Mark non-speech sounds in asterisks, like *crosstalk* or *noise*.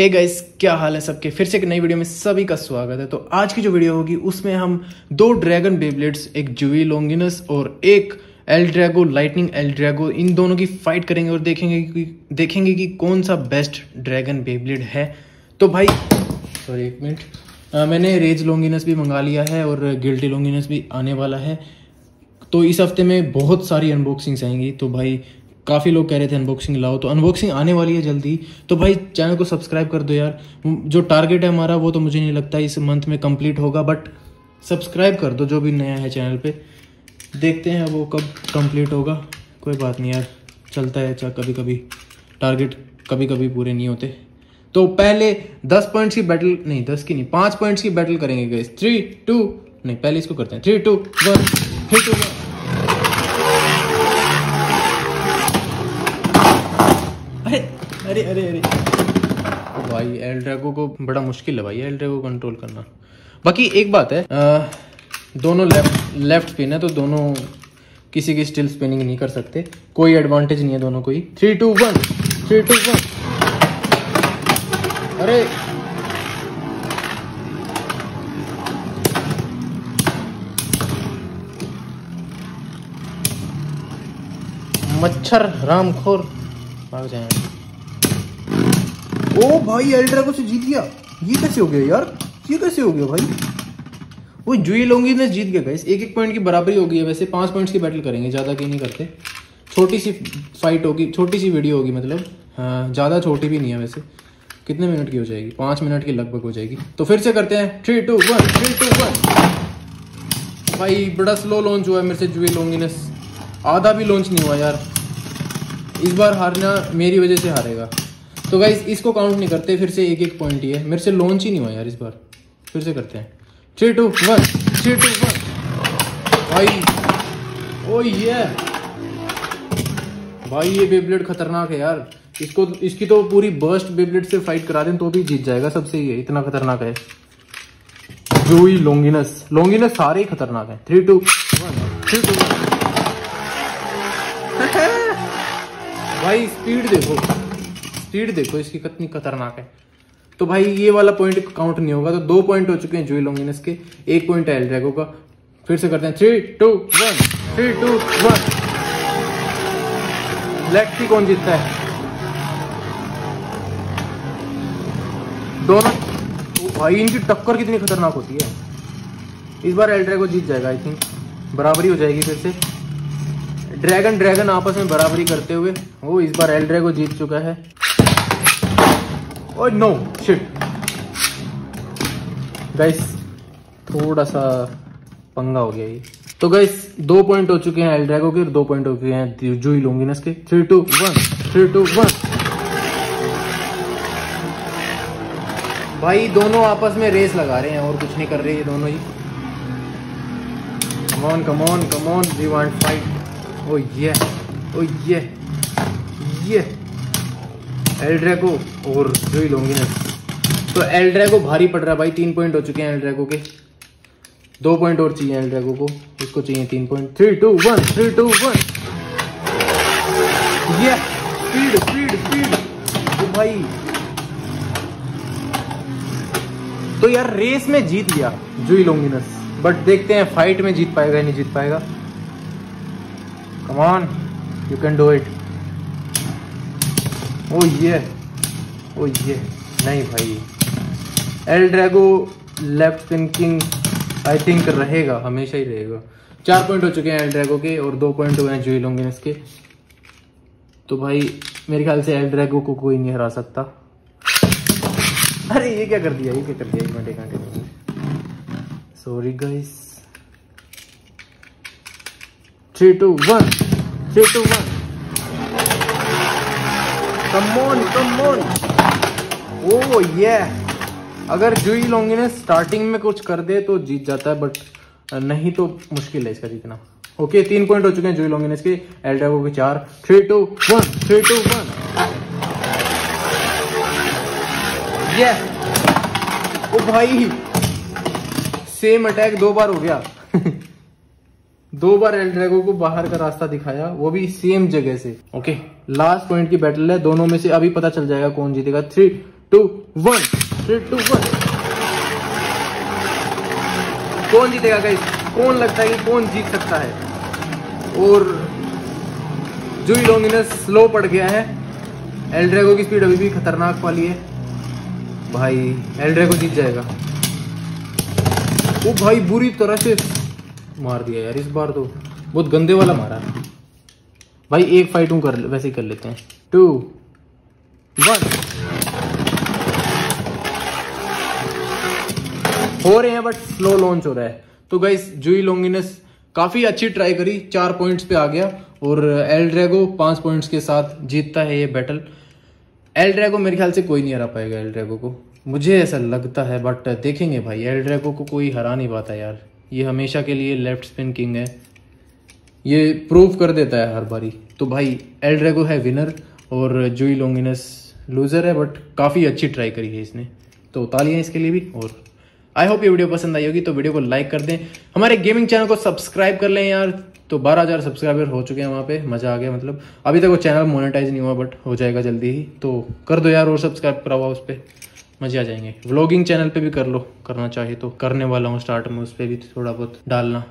हे hey guys क्या हाल है सबके? फिर से एक नई वीडियो में सभी का स्वागत है। तो आज की जो वीडियो होगी, उसमें हम दो ड्रैगन बेबलेट्स एक जुवी लोंगिनस और एक L Drago lightning L Drago इन दोनों की फाइट करेंगे और देखेंगे कि देखेंगे कि कौन सा बेस्ट ड्रैगन बेबलेट है। तो भाई सॉरी एक मिनट मैंने रेज लोंगिनस भी मंगा लिया है और गिल्टी लोंगिनस भी आने वाला है। तो इस हफ़्ते में बहुत सारी अनबॉक्सिंग्स आएँगी। तो भाई काफ़ी लोग कह रहे थे अनबॉक्सिंग लाओ तो अनबॉक्सिंग आने वाली है जल्दी। तो भाई चैनल को सब्सक्राइब कर दो यार। जो टारगेट है हमारा, वो तो मुझे नहीं लगता इस मंथ में कंप्लीट होगा बट सब्सक्राइब कर दो जो भी नया है चैनल पे। देखते हैं वो कब कंप्लीट होगा। कोई बात नहीं यार, चलता है अच्छा कभी कभी टारगेट कभी कभी पूरे नहीं होते। तो पहले दस पॉइंट्स की बैटल नहीं, दस की नहीं, पाँच पॉइंट्स की बैटल करेंगे गए थ्री टू नहीं, पहले इसको करते हैं। Three two one three two one अरे अरे अरे अरे। भाई एल ड्रैगो को बड़ा मुश्किल है भाई एल ड्रैगो कंट्रोल करना। बाकी एक बात है आ, दोनों लेफ़्ट लेफ़्ट स्पिन है तो दोनों किसी की स्टिल स्पिनिंग नहीं कर सकते। कोई एडवांटेज नहीं है दोनों को ही। Three two one three two one अरे। मच्छर रामखोर। भाग जाए। ओ भाई एल्ड्रागो से जीत गया ये कैसे हो गया यार? ये कैसे हो गया भाई? वो जुई लोंगी ने जीत गया गाइस एक एक पॉइंट की बराबरी हो गई है वैसे। पाँच पॉइंट्स की बैटल करेंगे, ज़्यादा की नहीं करते। छोटी सी फाइट होगी, छोटी सी वीडियो होगी मतलब। हाँ ज़्यादा छोटी भी नहीं है वैसे। कितने मिनट की हो जाएगी? पाँच मिनट की लगभग हो जाएगी। तो फिर से करते हैं। Three two one three two one भाई, बड़ा स्लो लॉन्च हुआ है मेरे से जुए लोंगिनेस आधा भी लॉन्च नहीं हुआ यार। इस बार हारना मेरी वजह से हारेगा। तो गाइज़ इसको काउंट नहीं करते, फिर से एक एक पॉइंट ही है। मेरे से लॉन्च ही नहीं हुआ यार इस बार। फिर से करते हैं। Three two one three two one भाई ओ ये। भाई, ये बेबलेट खतरनाक है यार। इसको, इसकी तो पूरी बर्स्ट बेबलेट से फाइट करा दें तो भी जीत जाएगा, सबसे ये इतना खतरनाक है। जूई लोंगिनस लोंगिनस सारे ही खतरनाक है। Three two one three two one भाई स्पीड देखो। स्पीड देखो इसकी कितनी खतरनाक है। तो भाई ये वाला पॉइंट काउंट नहीं होगा तो दो पॉइंट हो चुके हैं जोई लोंगिनस के एक पॉइंट है एल्ड्रैगो का फिर से करते हैं। Three two one three two one left की कौन जीतता है? दोनों भाई, इनकी टक्कर कितनी खतरनाक होती है। इस बार एल्ड्रैगो जीत जाएगा आई थिंक बराबरी हो जाएगी फिर से। ड्रैगन ड्रैगन आपस में बराबरी करते हुए। वो इस बार एल्ड्रैगो जीत चुका है। ओह नो शिट गाइस थोड़ा सा पंगा हो गया ये। तो गाइस दो पॉइंट हो चुके हैं एल्ड्रैगो के दो पॉइंट हो चुके हैं जूई लोंगिनस के three two one three two one भाई, दोनों आपस में रेस लगा रहे हैं, और कुछ नहीं कर रहे ये दोनों ही। Come on come on come on we want fight oh yeah oh yeah ये एल्ड्रैगो और जो ही लोंगी ना तो एल्ड्रैगो भारी पड़ रहा है भाई, तीन पॉइंट हो चुके हैं एल्ड्रैगो के। दो पॉइंट और चाहिए एल्ड्रैगो को, इसको चाहिए तीन point three two one three two one ये स्पीड स्पीड स्पीड तो भाई तो यार रेस में जीत गया जूई लोंगिनस बट देखते हैं फाइट में जीत पाएगा नहीं जीत पाएगा। Come on you can do it oh yeah oh yeah नहीं भाई। L Drago left spin king I think रहेगा, हमेशा ही रहेगा। चार पॉइंट हो चुके हैं एल ड्रैगो के और दो पॉइंट हुए हैं जूई लोंगिनस के। तो भाई, मेरे ख्याल से एल ड्रैगो को कोई नहीं हरा सकता। अरे, ये क्या कर दिया, ये क्या कर दिया, एक मिनट एक minute sorry guys three two one three two one come on come on oh yeah अगर जूई लोंगी ने स्टार्टिंग में कुछ कर दे तो जीत जाता है बट नहीं तो मुश्किल है इसका जीतना। ओके तीन पॉइंट हो चुके हैं जूई लोंगी ने इसके एल्डागो के चार। Three two one three two one ये ओ भाई सेम अटैक दो बार हो गया। *laughs* दो बार एल ड्रैगो को बाहर का रास्ता दिखाया, वो भी सेम जगह से। ओके लास्ट पॉइंट की बैटल है। दोनों में से अभी पता चल जाएगा कौन जीतेगा। Three two one three two one कौन जीतेगा गाइस कौन लगता है कि कौन जीत सकता है? और जूई लॉन्गिनस स्लो पड़ गया है एल्ड्रेगो की स्पीड अभी भी खतरनाक वाली है। भाई एल्ड्रेगो जीत जाएगा। वो भाई, बुरी तरह से मार दिया यार, इस बार तो। बहुत गंदे वाला मारा। भाई, एक फाइट हूँ कर वैसे ही कर लेते हैं। टू वन हो रहे हैं बट स्लो लॉन्च हो रहा है। तो गाइस जूई लोंगिनस काफ़ी अच्छी ट्राई करी, चार पॉइंट्स पे आ गया और एल ड्रैगो पाँच पॉइंट्स के साथ जीतता है ये बैटल एल ड्रैगो मेरे ख्याल से कोई नहीं हरा पाएगा एल ड्रैगो को। मुझे ऐसा लगता है बट देखेंगे भाई एल ड्रैगो को कोई हरा नहीं पाता यार। ये हमेशा के लिए लेफ़्ट स्पिन किंग है। ये प्रूव कर देता है हर बारी। तो भाई एल ड्रैगो है विनर और जूई लोंगिनस लूजर है बट काफ़ी अच्छी ट्राई करी है इसने। तो तालियाँ इसके लिए भी और आई होप ये वीडियो पसंद आई होगी तो वीडियो को लाइक कर दें। हमारे गेमिंग चैनल को सब्सक्राइब कर लें यार। तो 12000 सब्सक्राइबर हो चुके हैं वहाँ पे, मज़ा आ गया मतलब। अभी तक वो चैनल मोनेटाइज नहीं हुआ बट हो जाएगा जल्दी ही। तो कर दो यार और सब्सक्राइब कराओ उस पर मज़े आ जाएँगे। व्लॉगिंग चैनल पे भी कर लो, करना चाहिए तो। करने वाला हूँ स्टार्ट में, उस पर भी थोड़ा बहुत डालना।